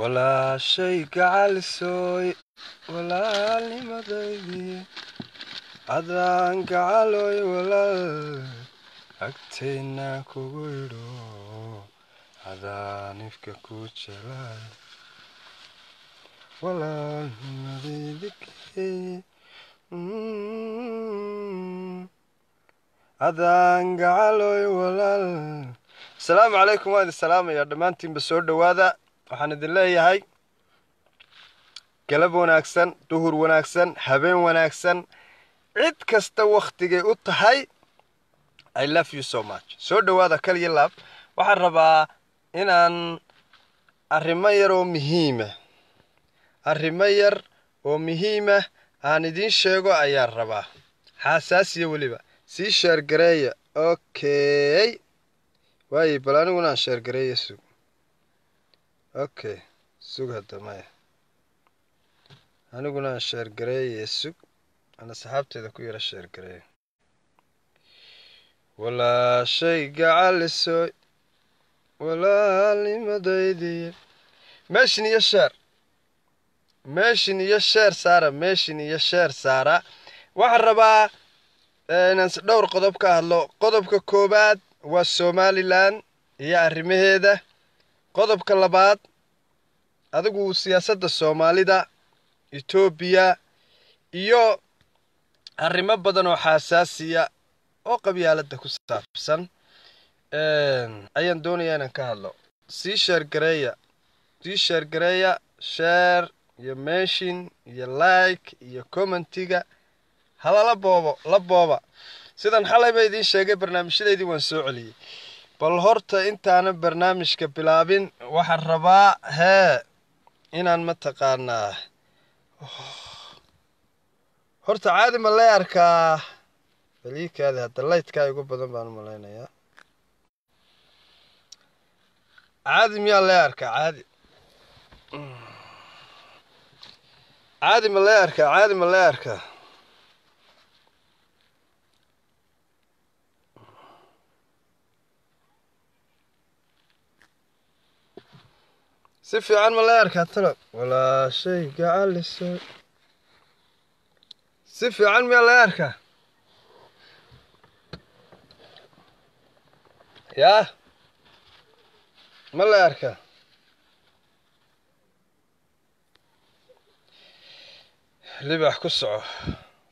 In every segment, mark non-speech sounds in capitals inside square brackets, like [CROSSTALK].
walaashay gacalisooy walaalnimadaydii adaan gacaloy walaal agtayna kugu idho adaanifka ku jelay walaalnimadaydi adaan gacaloy walaal asalaamu calaykum waan idin salaamayaa dhammaantiinba soo dhowaada waxaan idin leeyahay galab wanaagsan duhur wanaagsan habeen wanaagsan. Cid kasta wakhtigay u tahay i love you so much. Soo dhowaada kaliya laab. Waxaan rabaa inaan arrimo yar oo muhiima arrimo yar oo muhiima aan idiin sheego ayaan rabaa. Xaasaasiya weliba sii sheergareeya. Okay. Waaye bal aniguna aan sheergareeya sug okay sug hadda maya. Aniguna aan sheergareeya sug aan asxaabteeda ku yara sheergareeya walaashay gacalisoy walaalnimadaydi. Meeshin iyo sheer meeshin iyo sheer saara meeshin iyo sheer saara. Waxaan rabaa inaan dhowr qodob ka hadlo. Qodobka koowaad waa somalilan iyo arrimaheeda qodobka labaad adigu siyaasadda soomaalida etoobiya iyo arrimo badan oo xaasaasiya oo qabyaaladda ku saabsan ayaan doonayaa inaan ka hadlo. Sii sheergareeya sii sheergareeya sheer iyo menshin iyo like iyo commentiga. Halala boobo la booba. Sidan xalayba idiin sheegay barnaamijyadeydii waan soo celiyey bal horta intaanan barnaamijka bilaabin waxaan rabaa hee inaan mataqaanaa. Horta caadi ma lee arkaa? Baliikaadi hadda laytkaa igu badan baan u malaynayaa. Caadi miyaa lee arkaa? Caadi. Caadi ma lee arkaa? Caadi ma lee arkaa si fiican ma lee arkaa talo? Walaashay gacalisoy si fiican miyaa lee arkaa? Yaa ma lee arkaa? Libax ku soco.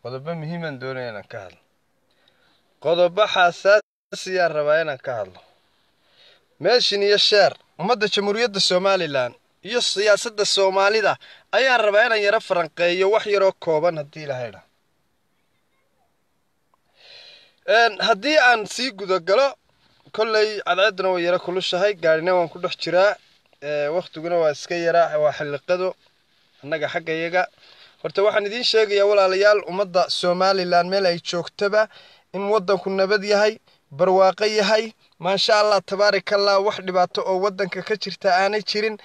Qodobo muhiimaan doonaya inaan ka hadlo. Qodobo xaasaasiyaan rabaa inaan ka hadlo. Meeshin iyo sheer ummadda jamhuuriyadda somalilan iyo siyaasadda soomaalida ayaan rabaa inaan yaro faranqeeyo wax yaroo kooban haddii ilahaydha haddii aan sii gudagalo kolley cadceedduna way yaro kulushahay gaadhina waan ku dhex jiraa. Wakhtiguna waa iska yaraa waa xilliqado annaga xaggayaga horta waxaan idiin sheegayaa walaalayaal ummadda somalilan meel ay joogtaba in waddanku nabad yahay barwaaqo yahay maasha allah tabaarakallah wax dhibaato oo waddanka ka jirta aanay jirin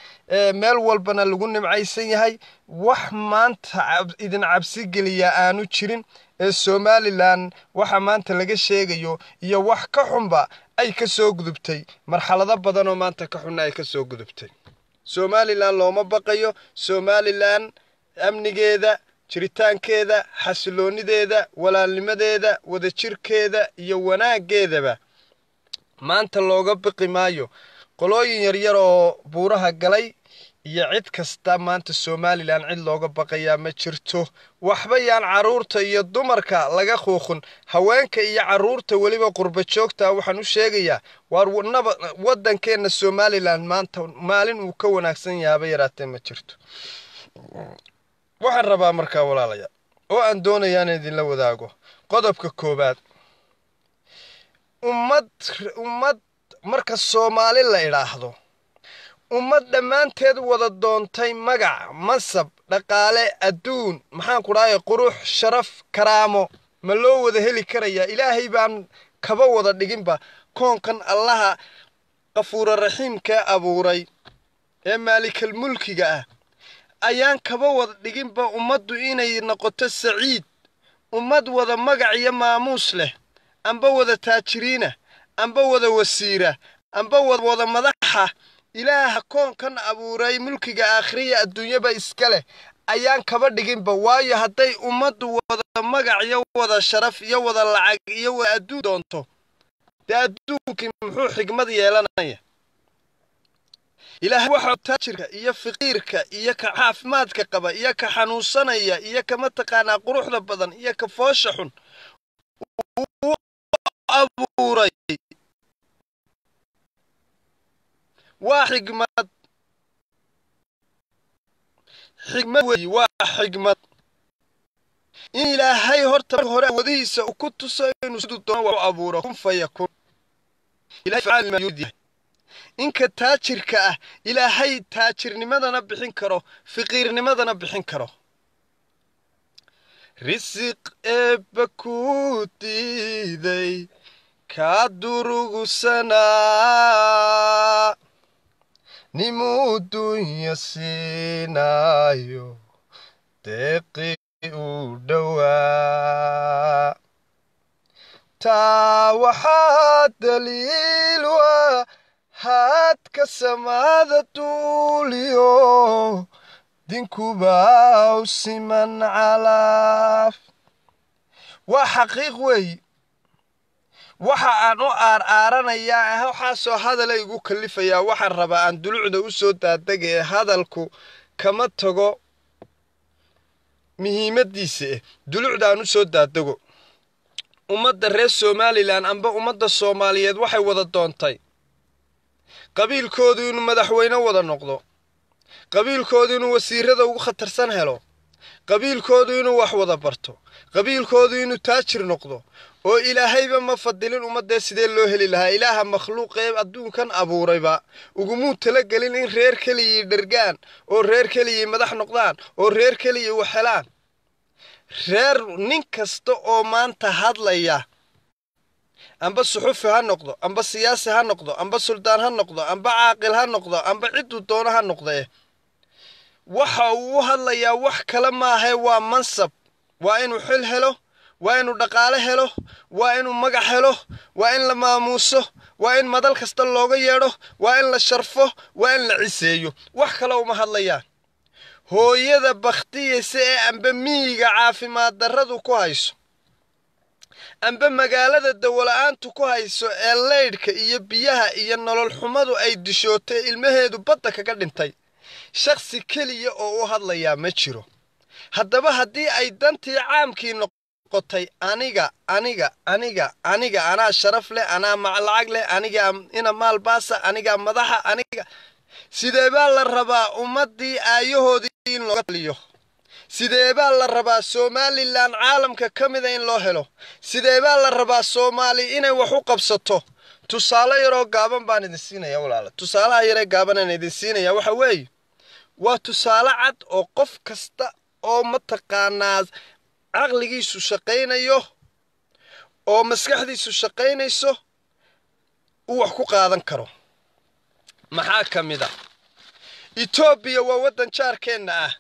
meel walbana lagu nimcaysan yahay. Wax maanta idin cabsi geliyaa aanu jirin ee somalilan waxa maanta laga sheegayo iyo wax ka xunba ay ka soo gudubtay. Marxalado badan oo maanta ka xunna ay ka soo gudubtay. Somalilan looma baqayo somalilan amnigeeda jiritaankeeda xasiloonideeda walaalnimadeeda wadajirkeeda iyo wanaaggeedaba maanta looga biqi maayo. Qolooyin yaryar oo buuraha galay iyo cid kasta maanta somalilan cid looga baqayaa ma jirto. Waxba yaan carruurta iyo dumarka laga quuqun haweenka iyo carruurta weliba qurba joogta waxaan u sheegayaa waar naba waddankeenna somalilan maanta maalin uu ka wanaagsan yahaaba yaraatee ma jirto. Waxaan rabaa markaa walaalayaal oo aan doonayaa inaan idinla wadaago. Qodobka koowaad ummad ummad marka soomaali la idhaahdo ummad dhammaanteed wada doontay magac mansab dhaqaale adduun maxaan ku dhahay qurux sharaf karaamo ma loo wada heli karayaa? Ilaahay baan kaba wada dhiginba koonkan allaha qafuura raxiimkee abuuray ee maalikal mulkiga ah ayaan kaba wada dhiginba ummaddu inay noqoto saciid ummad wada magac iyo maamuus leh amba wada taajiriina amba wada wasiira amba wada madaxa. Ilaaha koonkan abuuray mulkiga aakhiriya adduunyaba iska leh. Ayaan kaba dhiginba waayo hadday ummaddu wada magac iyo wada sharaf iyo wada lacag iyo wada adduun doonto dee adduunkii muxuu xigmad yeelanaya? Ilaahay waxau taajirka iyo fiqiirka iyo ka caafimaadka qaba iyo ka xanuunsanaya iyo ka mataqaanaa quruxda badan iyo ka foosha xun abuuray. Waa xigmad. Xigmad weeyi waa xigmad. In ilaahay horta marka hore awoodihiisa uu ku tuso inuu siduu doono wax u abuuro kun fayakun ilahay facaal yurid yahay. Inka taajirka ah ilaahay taajirnimadana bixin karo fiqiirnimadana bixin karo risiq eebba ku diiday kaa durugusanaa nimuu dunya siinaayo deeqi uu dhowaa taa waxaa daliil waa haadka samaada duuliyo dinkubaa u siman calaaf waa xaqiiq weeyi waxa aan u aar aaranayaa waxaasoo hadala igu kalifayaa waxaan rabaa aan dulucda u soo daadega ee hadalku kama tago muhiimaddiisa eh. Dulucda aan u soo daadego ummadda reer somalilan amba ummadda soomaaliyeed waxay wada doontay. Qabiilkoodu inuu madaxweyne wada noqdo qabiilkoodu inuu wasiirada ugu khatarsan helo qabiilkoodu inuu wax wada barto qabiilkoodu inuu taajir noqdo oo ilaahayba ma fadilin ummadee sidee loo heli lahaa. Ilaaha makhluuqee adduunkan abuurayba ugumuu talagelin in reer keliyii dhergaan oo reer keliyii madax noqdaan oo reer keliyii wax helaan. Reer nin kasta oo maanta hadlaya amba suxufi ha noqdo amba siyaasi ha noqdo amba suldaan ha noqdo amba caaqil ha noqdo amba cidduu doono ha noqdee waxa uu u hadlayaa wax kale maahae waa mansab. Waa inuu xil helo waa inuu dhaqaale helo waa inuu magac helo waa in la maamuuso waa in madal kasta looga yeedho waa in la sharfo waa in la ciseeyo. Wax kale uma hadlayaan hooyada bakhtiyaysa ee amba miyiga caafimaad darradu ku hayso amba magaalada dawola'aantu ku hayso ee leydhka iyo biyaha iyo nolol xumadu ay dishootay ilmaheedu badda kaga dhintay shakhsi keliya oo u hadlayaa ma jiro. Haddaba haddii ay dantii caamkii noqotay aniga aniga aniga aniga anaa sharaf leh anaa maclacag leh aniga ina maal baasa aniga madaxa aniga sidee baa la rabaa ummaddii aayahoodii in looga taliyo? Sidee baa la rabaa somalilan caalamka ka mida in loo helo? Sidee baa la rabaa soomaali inay wax u qabsato? Tusaale yaroo gaaban baan idin siinaya walaala. Tusaalaha yaree gaabanaan idin siinaya waxa weeye waa tusaale cad oo qof kasta oo mataqaanaa caqligiisu shaqaynayo oo maskaxdiisu shaqaynayso uu wax ku qaadan karo. Maxaa ka mid a etoobiya waa waddan jaarkeenna ah.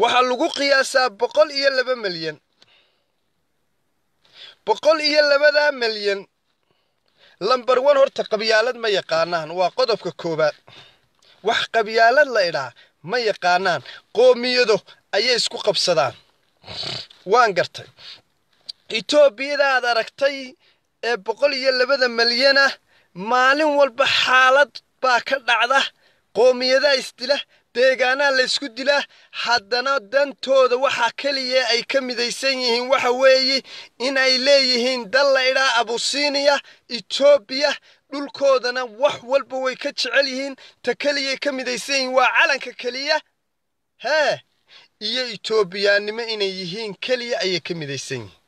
Waxaa lagu qiyaasaa boqol iyo laba milyan. Boqol iyo labadaa milyan. Lambar wan horta qabyaalad ma yaqaanaan waa qodobka koowaad wax qabyaalad la idhaa ma yaqaanaan. Qoomiyado ayay isku qabsadaan. Waan gartay. Etoobiyada aad aragtay ee boqol iyo labada milyana maalin walba xaalad baa ka dhacda. Qoomiyadaa isdila deegaanaa la ysku dilaa haddana dantooda waxaa keliya ay ka midaysan yihiin waxa weeye in ay leeyihiin dal la idhaa abusiiniya etoobiya dhulkoodana wax walba way ka jecel yihiin ta keliyay ka midaysan yihiin waa calanka keliya. Hee iyo etoobiyaannimo inay yihiin keliya ayay ka midaysan yihiin.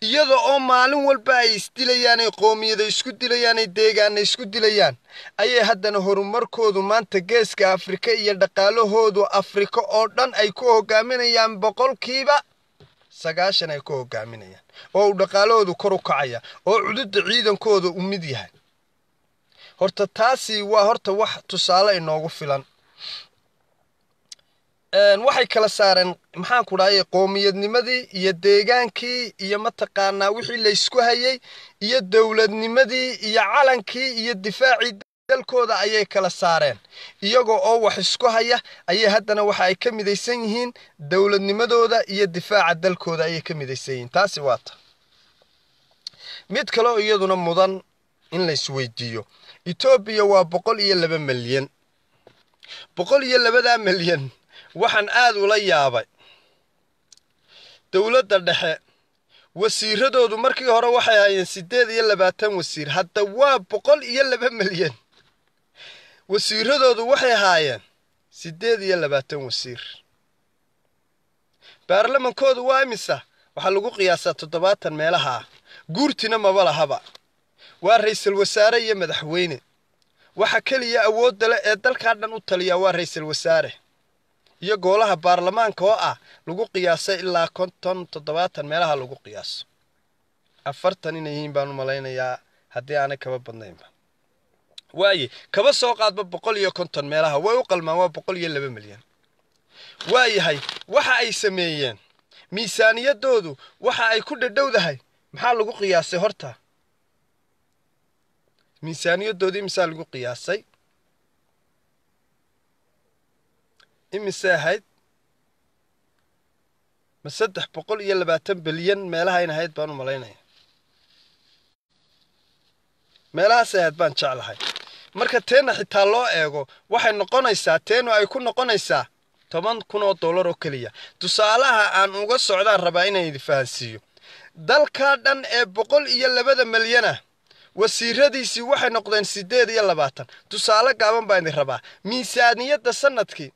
Iyada oo maalin walba ay isdilayaan ay qoomiyada isku dilayaan ay deegaana isku dilayaan ayay haddana horumarkoodu maanta geeska afrika iyo dhaqaalahoodu afrika oo dhan ay ku hogaaminayaan boqolkiiba sagaashan ay ku hogaaminayaan oo uu dhaqaalahoodu kor u kacaya oo cududda ciidankooda u mid yahay. Horta taasi waa horta wax tusaale inoogu filan. Waxay kala saareen maxaan ku dhahay qoomiyadnimadii iyo deegaankii iyo mataqaanaa wixii laysku hayay iyo dowladnimadii iyo calankii iyo difaacii dalkooda ayay kala saareen. Iyagoo oo wax isku haya ayay haddana waxa ay ka midaysan yihiin dowladnimadooda iyo difaaca dalkooda ayay ka midaysan yihiin. Taasi waa ta mid kaleo iyaduna mudan in la isweydiiyo. Etoobiya waa boqol iyo laba milyan. Boqol iyo labadaa milyan. Waxaan aad ula yaabay. Dowladda dhexe wasiiradoodu markii hore waxay hayeen siddeed iyo labaatan wasiir. Hadda waa boqol iyo laba milyan wasiiradoodu waxay haayeen siddeed iyo labaatan wasiir. Baarlamankoodu waa imisa? Waxaa lagu qiyaasaa toddobaatan meelaha. Ah guurtina maba lahaba waa ra'iisul wasaare iyo madaxweyne. Waxa keliya awoodda leh ee dalkaa dhan u taliyaa waa ra'iisul wasaare. Iyo goolaha baarlamaanka oo ah lagu qiyaasay ilaa konton toddobaatan meelaha lagu qiyaaso. Afartan inay baan u malaynayaa haddii aanay kaba badnaynba waaye kaba soo qaadba boqol iyo konton meelaha way u qalmaan waa boqol iyo laba milyan. Waayahay waxa ay sameeyeen miisaaniyadoodu waxa ay ku dhadhowdahay maxaa lagu qiyaasay horta? Miisaaniyadoodii imisaa lagu qiyaasay? Imise ahayd? Ma saddex boqol iyo labaatan bilyan meelahayn ahayd baan u malaynaya. Meelahaasay ahayd baan jeclahay marka teenna xitaa loo eego waxay noqonaysaa teenu ay ku noqonaysaa toban kun oo dollar oo keliya. Tusaalaha aan uga socdaan rabaa inaan idi fahansiiyo. Dalkaa dhan ee boqol iyo labada milyana wasiiradiisii waxay noqdeen siddeed iyo labaatan. Tusaale gaaban baan idin rabaa. Miisaaniyadda sannadkii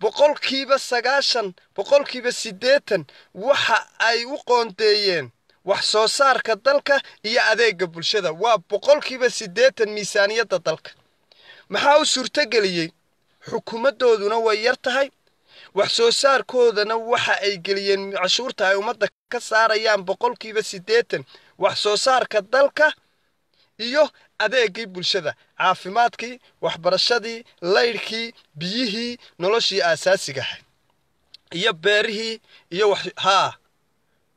boqolkiiba sagaashan boqolkiiba siddeetan waxa ay u qoondeeyeen wax soo saarka dalka iyo adeegga bulshada. Waa boqolkiiba siddeetan miisaaniyadda dalka. Maxaa u suurtogeliyey xukuumaddooduna way yar tahay. Wax soo saarkoodana waxa ay geliyeen cashuurta ay ummadda ka saarayaan boqolkiiba siddeetan. Wax soo saarka dalka iyo adeegii bulshada. Caafimaadkii waxbarashadii laydhkii biyihii noloshii aasaasiga ahayd. Iyo beerihii iyo wax haa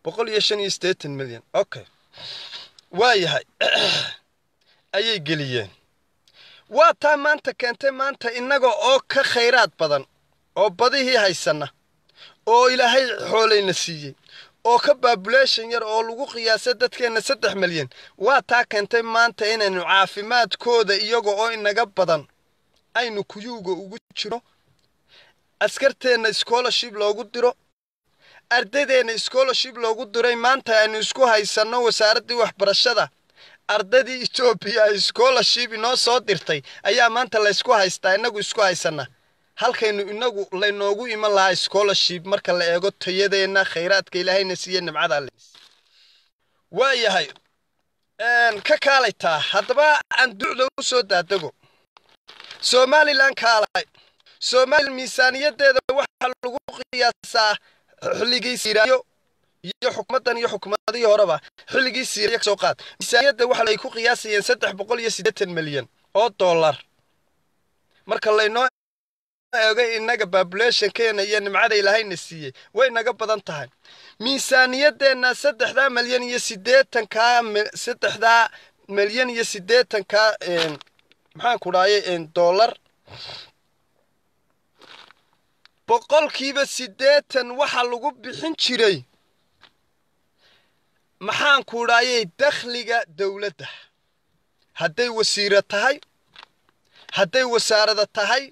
boqol iyo shan iyo siddeetan milyan. Okay waa yahay [CLEARS THROAT] ayay geliyeen. Waa taa maanta keentay maanta innaga oo ka khayraad badan oo badihii haysanna oo ilaahay xoolayna siiyey oo ka baabulation yar oo lagu qiyaasay dadkeenna saddex milyan. Waa taa keentay maanta inaynu caafimaadkooda iyaga oo inaga badan aynu kuyuuga ugu jiro askarteenna scholarship loogu diro ardaydeenna scholarship loogu diray maanta aynu isku haysanno wasaaraddii waxbarashada. Ardaydii etoobiya ay scholarship inoo soo dirtay ayaa maanta laysku haystaa innagu isku haysanna. Halkaynu inagu laynoogu iman lahaa scholarship marka la eego tayadeenna khayraadka ilaahayna siiye nimcada le waa yahay ka kaalaytaa haddaba aan ducda u soo daadego. Somalilan kaalay. Somalilan miisaaniyadeeda waxaa lagu qiyaasaa xilligii siiraayo iyo xukuumadihii horeba xilligii siiraya ka soo qaad. Miisaaniyadda waxa ay ku qiyaasayeen saddex boqol iyo siddeetan milyan oo dollar. Marka laynoo eego innaga babulationkeena iyo nimcada ilaahayna siiyey way naga badan tahay. Miisaaniyadeenna saddexdaa milyan iyo siddeetankaa saddexdaa milyan iyo siddeetankaa maxaan ku dhahayay dollar boqolkiiba siddeetan waxa lagu bixin jiray. Maxaan ku dhahayay dakhliga dowladda. Hadday wasiiro tahay hadday wasaarada tahay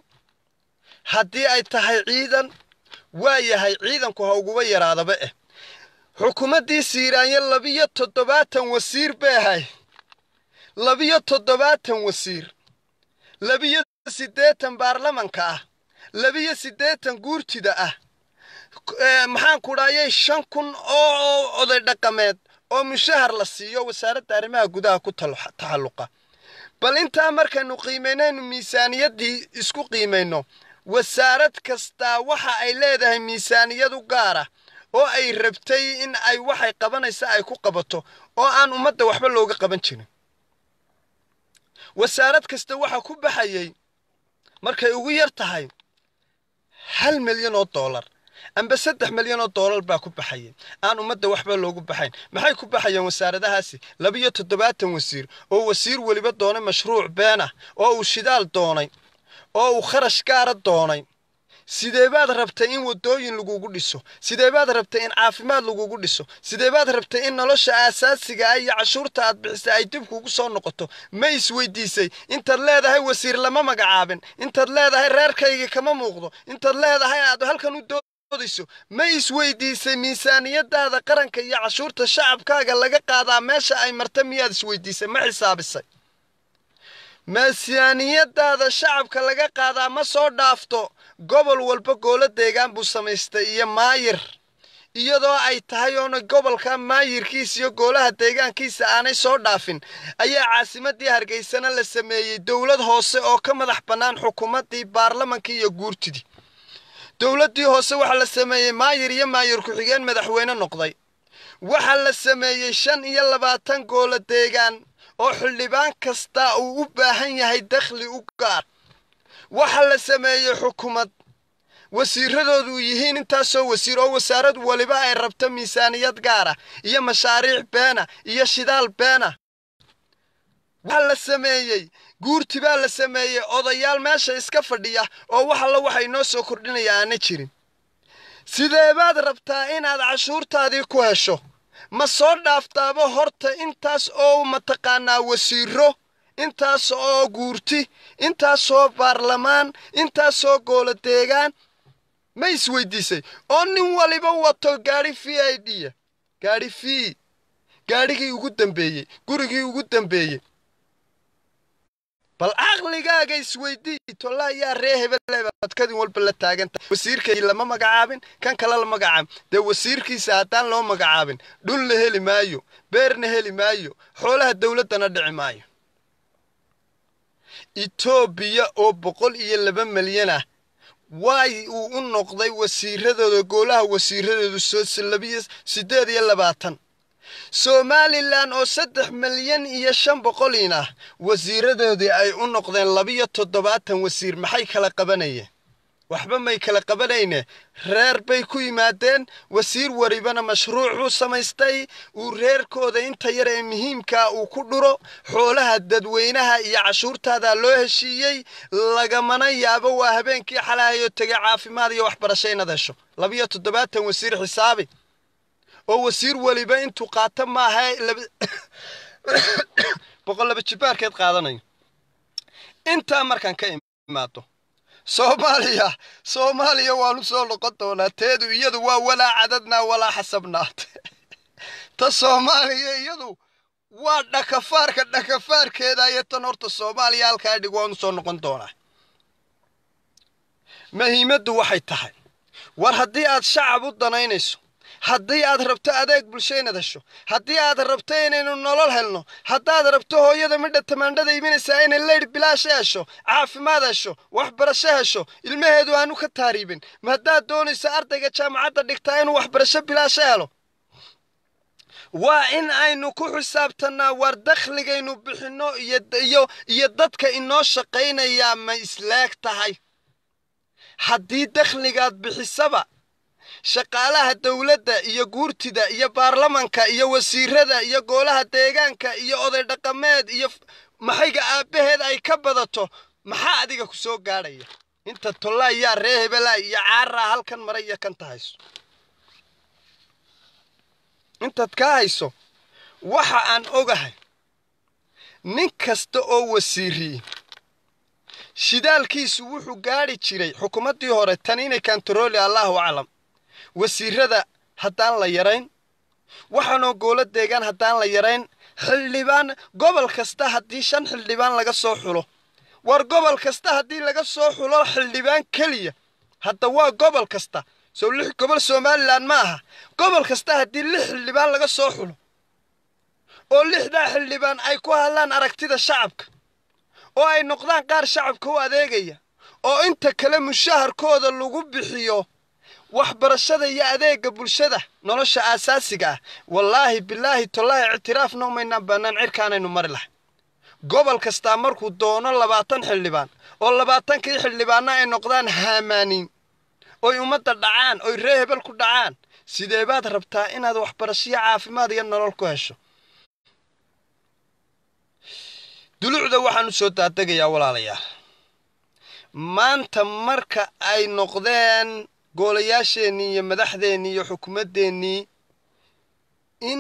haddii ay tahay ciidan waa yahay ciidanku ha uguba yaraadaba eh. Xukuumaddii siiraanyo labiyo toddobaatan wasiir bay ahay. Labiyo toddobaatan wasiir. Labiyo siddeetan baarlamanka ah labiyo siddeetan guurtida ah. Maxaan ku dhahayay shan kun oo oday dhaqameed oo mushahar la siiyo wasaaradda arrimaha gudaha ku taxalluqa bal intaa markaynu qiimaynaynu miisaaniyaddii isku qiimayno wasaarad kastaa waxa ay leedahay miisaaniyad u gaara oo ay rabtay in ay waxay qabanaysa ay ku qabato oo aan ummadda waxba looga qaban jirin. Wasaarad kasta waxa ku baxayay markay ugu yar tahay hal milyan oo doolar amba saddex milyan oo doolar baa ku baxayeen. Aan ummadda waxba loogu baxayn. Maxay ku baxayeen wasaaradahaasi? Labiyo toddobaatan wasiir oo wasiir weliba doonay mashruuc been ah oo uu shidaal doonay oo uu kharash gaara doonay sidee baad rabtay in waddooyin lagugu dhiso? Sidee baad rabtay in caafimaad lagugu dhiso? Sidee baad rabtay in nolosha aasaasiga ah iyo cashuurta aad bixisay ay dib kugu soo noqoto? Ma isweydiisay intaad leedahay wasiir lama magacaabin. Intaad leedahay reerkayga kama muuqdo. Intaad leedahay aad halkan u ma isweydiisay miisaaniyadaada qaranka iyo cashuurta shacabkaaga laga qaadaa meesha ay marta miyaad isweydiisay ma xisaabisay. Miisaaniyadaada shacabka laga qaadaa ma soo dhaafto gobol walba goolo deegaan buu samaystay iyo maayir. Iyadoo ay tahay oona gobolka maayirkiisa iyo goolaha deegaankiisa aanay soo dhaafin ayaa caasimadii hargeysana la sameeyey dowlad hoose oo ka madax bannaan xukuumaddii baarlamankii iyo guurtidii. Dowladdii hoose waxaa la sameeyey maayir iyo maayir ku-xigeen madaxweyne noqday. Waxaa la sameeyey shan iyo labaatan goolo deegaan oo xildhibaan kasta uu u baahan yahay dakhli u gaar waxaa la sameeyey xukuumad. Wasiiradoodu yihiin intaasoo wasiir oo wasaarad weliba ay rabto miisaaniyad gaara iyo mashaariic beena iyo shidaal beena. Waxaa la sameeyey guurti baa la sameeyey odayaal meesha iska fadhiya oo wax alla waxa inoo soo kordhinaya aana jirin. Sidee baad rabtaa inaad cashuurtaadii ku hesho? Ma soo dhaaftaaba horta intaas oo mataqaanaa wasiiro intaas oo guurti intaasoo baarlamaan intaasoo goolo deegaan ma isweydiisay oo nin waliba wato gaadhi v i d ya gaadhi v gaadhigii ugu dambeeyey gurigii ugu dambeeyey. Bal caqligaaga isweydii tolla ayaa ree hebelebaad kadin walba la taagantahay wasiirkay lama magacaabin kan kale la magacaabin. Dee wasiirkiisa haddaan loo magacaabin dhulna heli maayo beerna heli maayo xoolaha dowladdana dhici maayo etoobiya oo boqol iyo laba milyan ah. Waay uu u noqday wasiiradooda goolaha wasiiradoodu siddeed iyo labaatan? Somalilan oo saddex milyan iyo shan boqoliin ah. Wasiiradoodii ay u noqdeen labiyo toddobaatan wasiir maxay kala qabanayeen waxba may kala qabanayne reer bay ku yimaadeen. Wasiir waribana mashruuc buu samaystay. Uu reerkooda inta yar ee muhiimkaa uu ku dhuro. Xoolaha dadweynaha iyo cashuurtaadaa loo heshiiyey. Lagamana yaabo waa habeenkii xalahayo tegay caafimaad iyo waxbarasho inaad hesho. Labiyo toddobaatan wasiir xisaabi. Oo wasiir weliba intuu qaato maaha [COUGHS] boqol laba jibaarkeed qaadanayo. Intaa markaan ka imaado soomaaliya soomaaliya waanu soo noqon doonaa teedu iyadu waa walaa cadadnaa walaa xasabnaat [LAUGHS] ta soomaaliya iyadu waa dhakafaarka dhakafaarkeeda iyo tan horta soomaaliya halkaa dhig waanu soo noqon doonaa. Muhiimaddu waxay tahay war haddii aad shacab u danaynayso haddii aad rabto adeeg bulsho inaad hesho haddii aad rabto inaynu nolol helno haddaad rabto hooyada midha tamaandhada imanaysaa inay leydh bilaasha hesho caafimaad hesho waxbarasho hesho ilmaheedu aanu ka taariibin ma haddaad doonayso ardayga jaamacadda dhigtaa inuu waxbarasho bilaasho helo? Waa in aynu ku xisaabtannaa war dakhligaynu bixinno iyo iyo dadka inoo shaqaynayaa ma isleeg tahay? Haddii dakhligaad bixisaba shaqaalaha dowladda iyo guurtida iyo baarlamanka iyo wasiirada iyo goolaha deegaanka iyo oday dhaqameed iyo maxayga aabbaheed ay ka badato maxaa adiga ku soo gaadhaya? Inta tollaa yaa ree hebelaa iyo caaraa halkan mara iyo kanta hayso. Intaad kaa hayso waxa aan ogahay nin kasta oo wasiiriye shidaalkiisu wuxuu gaadhi jiray xukuumaddii hore tan inay kantarooli allahu aclam wasiirada haddaan la yarayn waxaanoo goolo deegaan haddaan la yarayn xildhibaan gobol kasta haddii shan xildhibaan laga soo xulo. War gobol kasta haddii laga soo xulo xildhibaan keliya hadda waa gobol kasta. Soo lix gobol somalilan ma aha. Gobol kasta haddii lix xildhibaan laga soo xulo oo lixdaa xildhibaan ay ku hadlaan aragtida shacabka oo ay noqdaan qaar shacabka u adeegaya oo inta kale mushaharkooda lagu bixiyo waxbarashada iyo adeega bulshada nolosha aasaasiga ah. Wallaahi bilaahi tallaahi ictiraafna umaynaan bannaan cirkaanaynu mari lahay. Gobol kastaa markuu doono labaatan xildhibaan oo labaatankii xildhibaanna ay noqdaan haamaaniin oy ummadda dhacaan oy ree hebel ku dhacaan. Sidee baad rabtaa inaad waxbarashiyo caafimaad iyo nolol ku hesho? Dulucda waxaan u soo daadegayaa walaalayaal. Maanta marka ay noqdeen goolayaasheennii iyo madaxdeennii iyo xukuumaddeenii in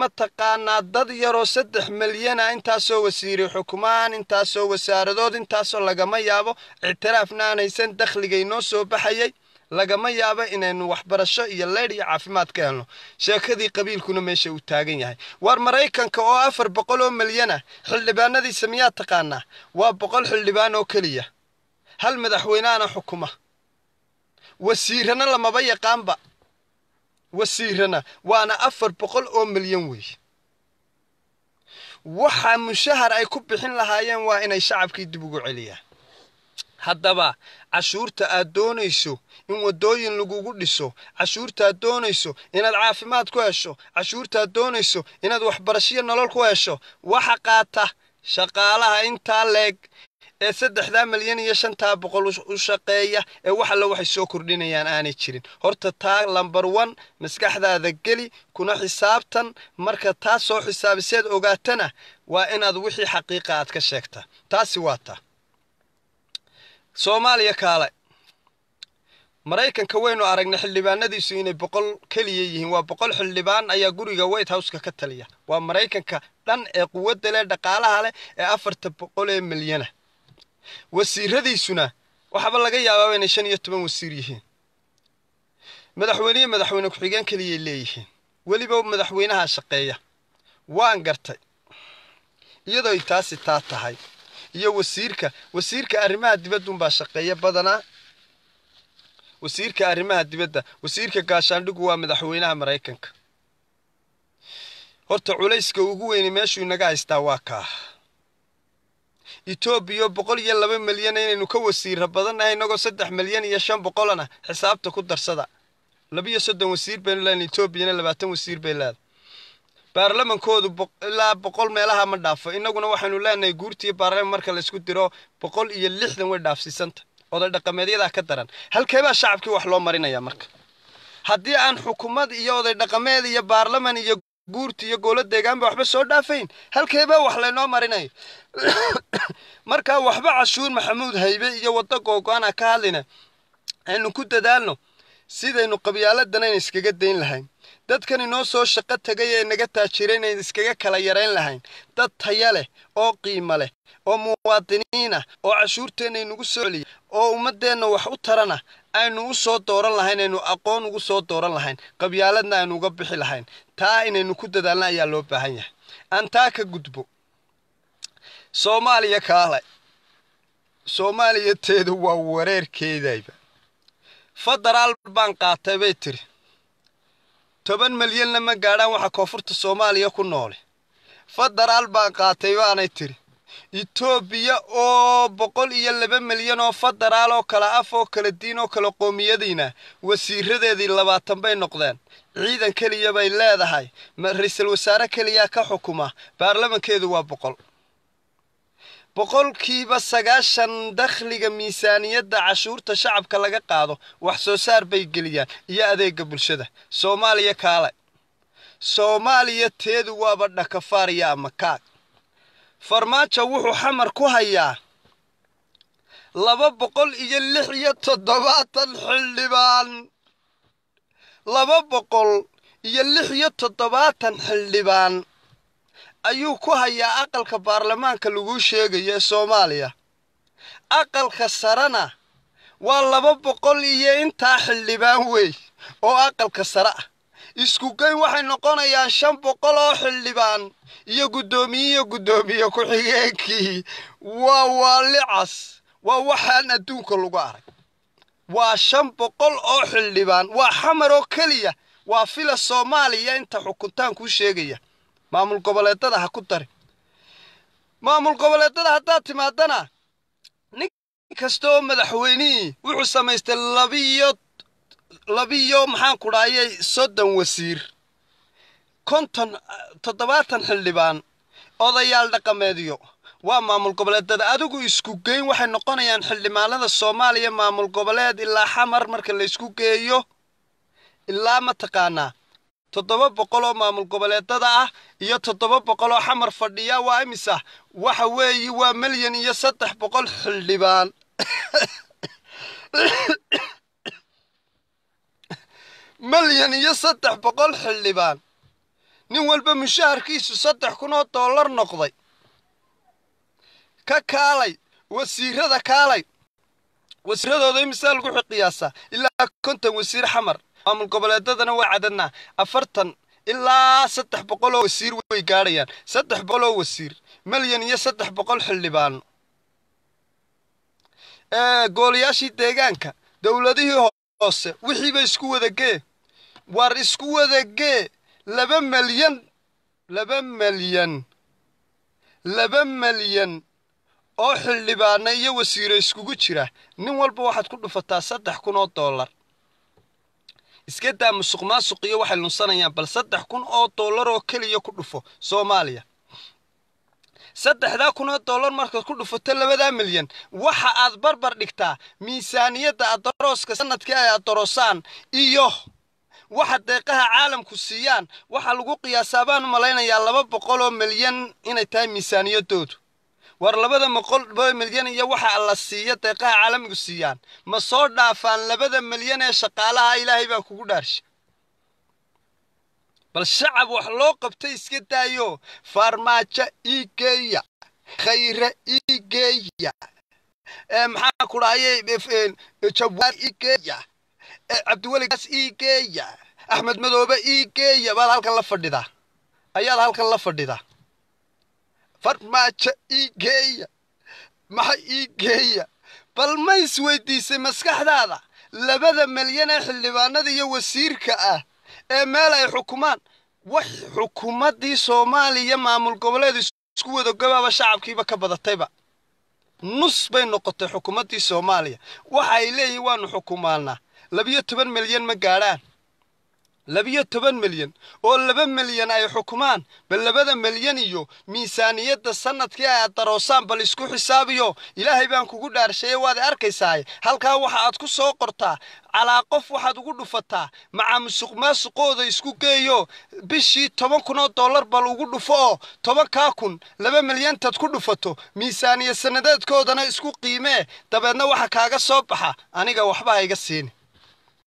mataqaanaa dad yaroo saddex milyana intaasoo wasiiray xukumaan intaasoo wasaaradood intaasoo lagama yaabo ictiraafna aan haysan dakhligay soo baxayay lagama yaabo inaynu waxbarasho iyo leydh iyo caafimaad ka helno. Sheekadii qabiilkuna meesha uu taagan yahay. Waar maraykanka oo afar boqol oo milyana xildhibaanadiisa miyaa taqaanaa? Waa boqol xildhibaan oo keliya. Hal madaxweyneana xukuma wasiirana lamaba yaqaanba? Wasiirana waana afar boqol oo milyan weeye waxa mushahar ay ku bixin lahaayeen waa inay shacabkii dib ugu celiyaan. Haddaba cashuurta aad doonayso in waddooyin lagugu dhiso cashuurta aad doonayso inaad caafimaad ku hesho cashuurta aad doonayso inaad waxbarashiyo nolol ku hesho waxa qaata shaqaalaha intaa leeg ee saddexdaa milyan iyo shantaa boqol u shaqeeya ee wax alla waxay soo kordhinayaan aanay jirin. Horta taa lambar one maskaxdaada geli kuna xisaabtan. Marka taa soo xisaabiseed ogaatana waa inaad wixii xaqiiqa aad ka sheegtaa taasi waa taa. Soomaaliya kaale. Maraykanka waynu aragnay xildhibaanadiisu inay boqol keliya yihiin. Waa boqol xildhibaan ayaa guriga white houseka ka taliya. Waa maraykanka dhan ee quwadda leh dhaqaalaha leh ee afarta boqol ee milyana wasiiradiisuna waxaaba laga yaabaa inay shan iyo toban wasiir yihiin. Madaxweyne iyo madaxweyne ku-xigeen keliyay leeyihiin. Weliba madaxweynaha shaqeeya. Waan gartay. Iyadoo ay taasi taa tahay. Iyo wasiirka wasiirka arrimaha dibadduunbaa shaqeeya badanaa wasiirka arrimaha dibadda wasiirka gaashaandhigu waa madaxweynaha maraykanka. Horta culayska ugu weyni meeshuu inaga haystaa waa kaa etoobiya boqol iyo laba milyan inaynu ka wasiira badannahay inagoo saddex milyan iyo shan boqolana xisaabta ku darsada. Labiyo soddon wasiir baynu leena etoobiyana labaatan wasiir bay leedahay. Baarlamankoodu ilaa boqol meelaha ma dhaafo innaguna waxaynu leenahay guurtiiyo baarlaman marka laysku diro boqol iyo lixdan way dhaafsiisanta oday dhaqameedyadaa ka daran. Halkeebaa shacabkii wax loo marinaya marka. Haddii aan xukuumad iyo oday dhaqameed iyo baarlaman iyo guurti iyo gowla deegaanba waxba soo dhaafayn. Halkeebaa wax laynoo marinayo [COUGHS] markaa waxba cashuur maxamuud haybe iyo waddo googo-ana ka hadlina aynu ku dadaalno sidaynu qabyaaladana in iskaga dayn lahayn. Dadkan inoo soo shaqo tegay ee naga taajira inayn iskaga kala yarayn lahayn. Dad taya leh oo qiimo leh oo muwaadiniinah oo cashuurteenna inugu soo celiya oo ummaddeenna wax u tarana aynu u soo dooran lahayn aynu aqoon ugu soo dooran lahayn qabyaaladna aynu uga bixi lahayn. Taa inaynu ku dadaalna ayaa loo baahan yahay. Aan taa ka gudbo. Soomaaliya kaale soomaaliya teedu waa wareerkeedayba. Federaal baan qaatay bay tiri. Toban milyanna ma gaadhaan waxa koonfurta soomaaliya ku noole. Federaal baan qaatay baanay tiri etoobiya oo boqol iyo laba milyan oo federaal oo kala af oo kala diin oo kala qoomiyadiina wasiiradeedii labaatan bay noqdeen. Ciidan keliya bay leedahay. Ra'iisul wasaare keliyaa ka xukuma. Baarlamankeedu waa boqol. Boqolkiiba sagaashan dakhliga miisaaniyadda cashuurta shacabka laga qaado wax soo saar bay geliyaan iyo adeega bulshada. Soomaaliya kaale soomaaliya teedu waaba dhakafaariya ama kaag farmaajo wuxuu xamar ku hayaa laba boqol iyo lix iyo toddobaatan xildhibaan. Laba boqol iyo lix iyo toddobaatan xildhibaan ayuu ku hayaa aqalka baarlamaanka laguu sheegayo ee soomaaliya. Aqalka sarena waa laba boqol iyo intaa xildhibaan weey oo aqalka sare ah isku geyn waxay noqonayaan shan boqol oo xildhibaan iyo guddoomiye iyo guddoomiye ku-xigeenkii waa waalicas. Waa waxaan adduunka lagu arag waa shan boqol oo xildhibaan. Waa xamar oo keliya. Waa fila soomaaliya inta xukuntaan kuu sheegaya. Maamul goboleedada ha ku dari maamul goboleedada haddaad timaadana nin kasta oo madaxweynihii wuxuu samaystay labiyo labiyo maxaan ku dhahayay soddon wasiir. konton toddobaatan xildhibaan odayaal dhaqameedyo. Waa maamul goboleedada adigu isku geyn waxay noqonayaan xildhibaanada soomaaliya maamul goboleed ilaa xamar marka la isku geeyo. Ilaa mataqaanaa toddoba boqol oo maamul goboleedada ah iyo toddoba boqol oo xamar fadhiya waa imisa. Waxa weeye waa milyan iyo saddex boqol xildhibaan [LAUGHS] milyan iyo saddex boqol xildhibaan. Nin walba mushaharkiisu saddex kun oo dollar noqday. Ka kaalay wasiirada kaalay. Wasiiradooda imisaa lagu qiyaasaa ilaa konton wasiir xamar. Maamul goboleedadana waa cadadnaa afartan ilaa saddex boqol oo wasiir way gaadhayaan. Saddex boqol oo wasiir. Milyan iyo saddex boqol xildhibaano goolayaashii deegaanka. Dowladihii hoose. Wixiiba isku wadagee war isku wadagee laba milyan laba milyan laba milyan oo xildhibaana iyo wasiiro iskugu jira nin walba waxaad ku dhufataa saddex kun oo dollar. Iska daa musuq maasuq iyo waxay lunsanayaan bal saddex kun oo dollar oo keliya ku dhufo soomaaliya saddexdaa kun oo dollar markaad ku dhufato labadaa milyan waxa aad barbar dhigtaa miisaaniyadda adarooska sannadkii ay adarosaan iyo waxa deeqaha caalamku siiyaan waxaa lagu qiyaasaa baan u malaynayaa laba boqol oo milyan inay tahay miisaaniyaddoodu war labada boqol milyan iyo waxa la siiya deeqaha caalamigu siiyaan. Ma soo dhaafaan labada milyan ee shaqaalaha ilaahay baa kugu dhaarsha bal shacab wax loo qabtay iska daayo. Farmaajo ii geeya. Khayre ii geeya. Maxaa ku dhahaye jawaar ii geeya cabdiweligaas ii geeya axmed madoobe ii geeya baad halkan la fadhidaa ayaad halkan la fadhidaa farmaajo ii geeya maxa ii geeya bal ma isweydiisay maskaxdaada. Labada milyan ee xildhibaanada iyo wasiirka ah ee meel ay xukumaan. Wax xukuumaddii soomaaliya maamul goboleed isku wada gobaaba shacabkiiba ka badatayba. Nus bay noqotay xukuumaddii soomaaliya. Waxa ay leeyihiin waanu xukumaanaa labiyo toban milyan ma gaadhaan. Labiyo toban milyan oo laba milyan ay xukumaan bal labada milyan iyo miisaaniyadda sannadkii ay adaroosaan bal isku xisaabiyo. Ilaahay baan kugu dhaarshaye waad arkaysaa halkaa waxa aad ku soo qortaa calaa qof waxaad ugu dhufataa maca musuq maasuqooda isku geeyo. Bishii toban kun oo dollar bal ugu dhufo oo tobankaa kun laba milyantaad ku dhufato. Miisaaniya sanadeedkoodana isku qiimee dabeedna waxa kaaga soo baxa. Aniga waxba ha iga siini